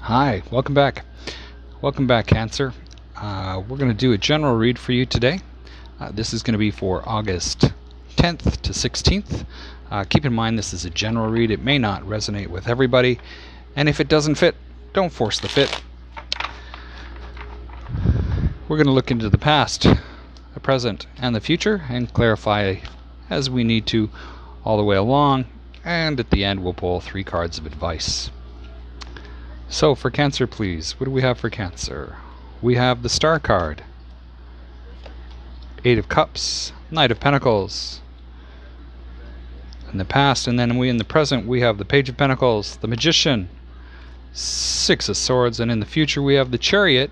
Hi, welcome back. Welcome back, Cancer. Uh, we're going to do a general read for you today. Uh, this is going to be for August 10th to 16th. Uh, keep in mind this is a general read. It may not resonate with everybody. And if it doesn't fit, don't force the fit. We're going to look into the past, the present, and the future and clarify as we need to all the way along. And at the end, we'll pull three cards of advice. So for Cancer, please, what do we have for Cancer? We have the Star card, Eight of Cups, Knight of Pentacles. In the past, and then we in the present, we have the Page of Pentacles, the Magician, Six of Swords, and in the future, we have the Chariot,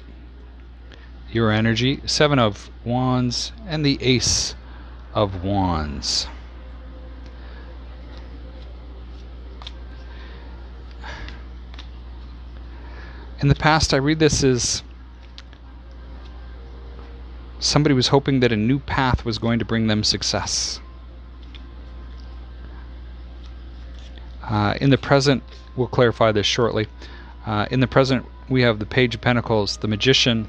your energy, Seven of Wands, and the Ace of Wands. In the past, I read this as somebody was hoping that a new path was going to bring them success. Uh, in the present, we'll clarify this shortly. Uh, in the present, we have the Page of Pentacles, the Magician,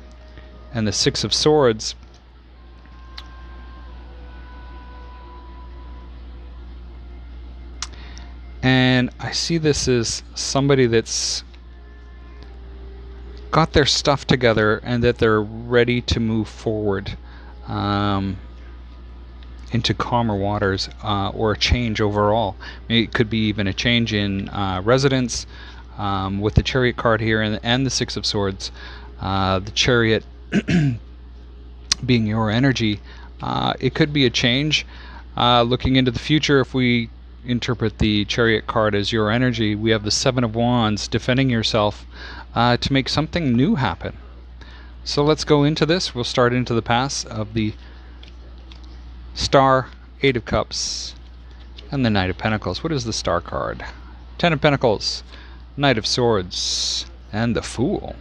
and the Six of Swords. And I see this as somebody that's got their stuff together and that they're ready to move forward um, into calmer waters uh, or a change overall. It could be even a change in uh, residence um, with the chariot card here and, and the six of swords. Uh, the chariot being your energy, uh, it could be a change. Uh, looking into the future, if we interpret the chariot card as your energy, we have the seven of wands defending yourself uh, to make something new happen. So let's go into this. We'll start into the pass of the Star, Eight of Cups, and the Knight of Pentacles. What is the Star card? Ten of Pentacles, Knight of Swords, and the Fool.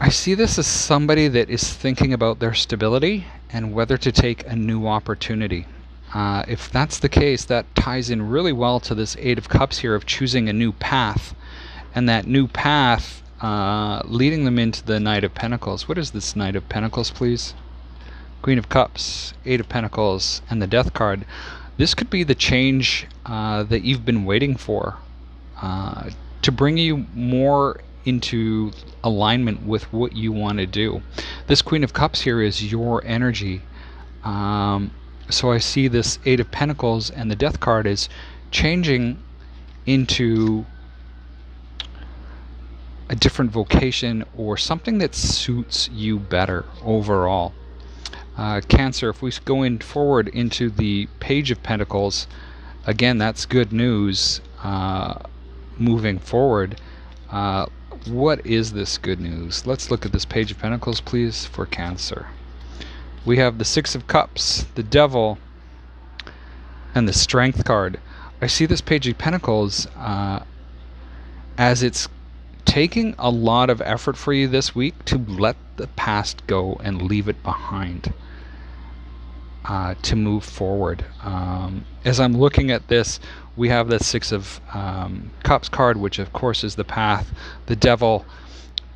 I see this as somebody that is thinking about their stability and whether to take a new opportunity. Uh, if that's the case, that ties in really well to this Eight of Cups here of choosing a new path. And that new path uh, leading them into the Knight of Pentacles. What is this Knight of Pentacles, please? Queen of Cups, Eight of Pentacles, and the Death card. This could be the change uh, that you've been waiting for uh, to bring you more into alignment with what you want to do. This Queen of Cups here is your energy. Um, so I see this Eight of Pentacles and the Death card is changing into a different vocation or something that suits you better overall. Uh, cancer, if we go in forward into the Page of Pentacles, again, that's good news uh, moving forward. Uh, what is this good news? Let's look at this Page of Pentacles, please, for Cancer we have the Six of Cups, the Devil, and the Strength card. I see this Page of Pentacles uh, as it's taking a lot of effort for you this week to let the past go and leave it behind. Uh, to move forward. Um, as I'm looking at this, we have the Six of um, Cups card, which of course is the path. The Devil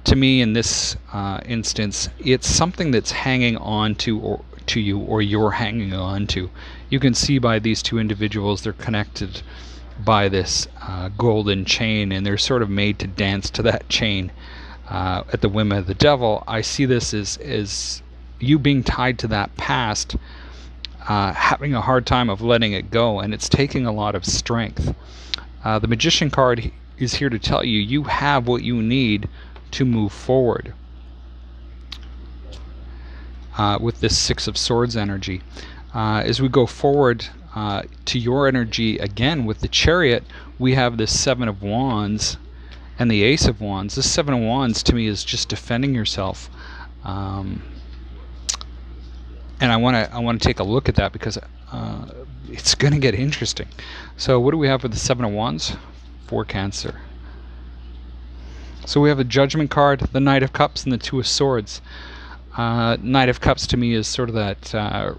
to me in this uh, instance, it's something that's hanging on to or to you or you're hanging on to. You can see by these two individuals they're connected by this uh, golden chain and they're sort of made to dance to that chain uh, at the whim of the devil. I see this as, as you being tied to that past, uh, having a hard time of letting it go, and it's taking a lot of strength. Uh, the magician card is here to tell you you have what you need to move forward uh, with this Six of Swords energy. Uh, as we go forward uh, to your energy again with the Chariot, we have this Seven of Wands and the Ace of Wands. This Seven of Wands to me is just defending yourself. Um, and I want to I want to take a look at that because uh, it's going to get interesting. So what do we have with the Seven of Wands? For Cancer. So we have a Judgment card, the Knight of Cups, and the Two of Swords. Uh, Knight of Cups to me is sort of that uh,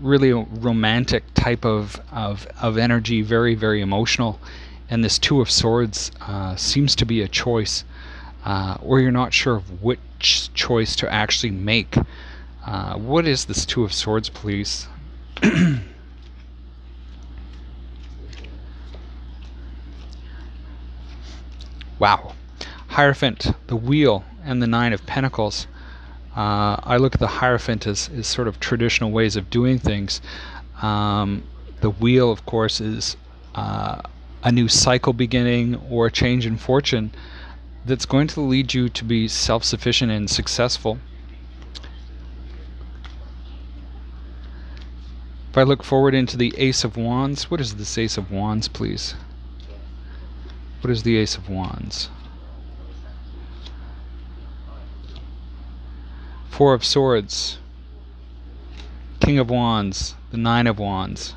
really romantic type of, of, of energy, very, very emotional. And this Two of Swords uh, seems to be a choice, uh, or you're not sure of which choice to actually make. Uh, what is this Two of Swords, please? wow. Hierophant, the Wheel, and the Nine of Pentacles. Uh, I look at the Hierophant as, as sort of traditional ways of doing things. Um, the Wheel, of course, is uh, a new cycle beginning or a change in fortune that's going to lead you to be self sufficient and successful. If I look forward into the Ace of Wands, what is this Ace of Wands, please? What is the Ace of Wands? Four of Swords, King of Wands, the Nine of Wands.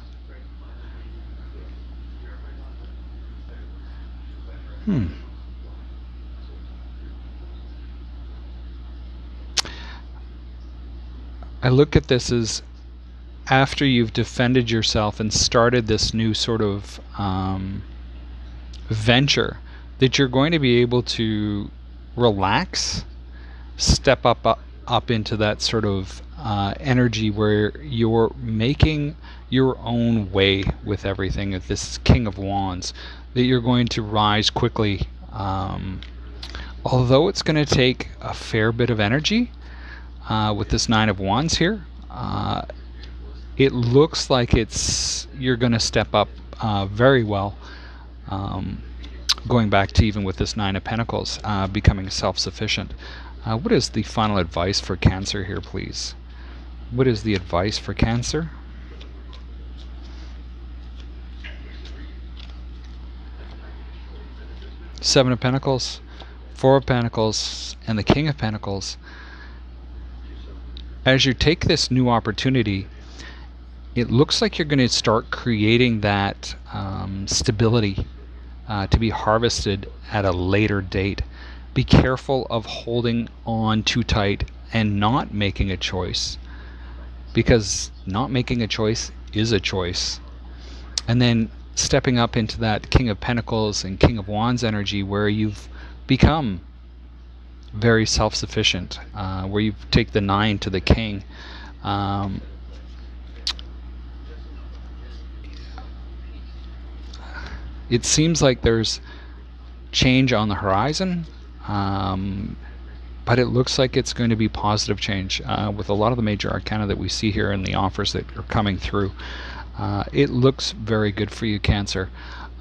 Hmm. I look at this as after you've defended yourself and started this new sort of um, venture, that you're going to be able to relax, step up, up up into that sort of uh, energy where you're making your own way with everything. If this King of Wands, that you're going to rise quickly. Um, although it's going to take a fair bit of energy uh, with this Nine of Wands here, uh, it looks like it's you're going to step up uh, very well. Um, going back to even with this Nine of Pentacles, uh, becoming self-sufficient. Uh, what is the final advice for Cancer here, please? What is the advice for Cancer? Seven of Pentacles, Four of Pentacles, and the King of Pentacles. As you take this new opportunity, it looks like you're going to start creating that um, stability uh, to be harvested at a later date be careful of holding on too tight and not making a choice because not making a choice is a choice. And then stepping up into that King of Pentacles and King of Wands energy where you've become very self-sufficient, uh, where you take the nine to the king. Um, it seems like there's change on the horizon, um, but it looks like it's going to be positive change uh, with a lot of the major arcana that we see here in the offers that are coming through. Uh, it looks very good for you, Cancer.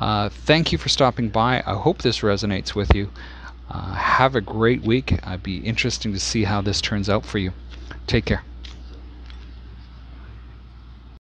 Uh, thank you for stopping by. I hope this resonates with you. Uh, have a great week. I'd be interesting to see how this turns out for you. Take care.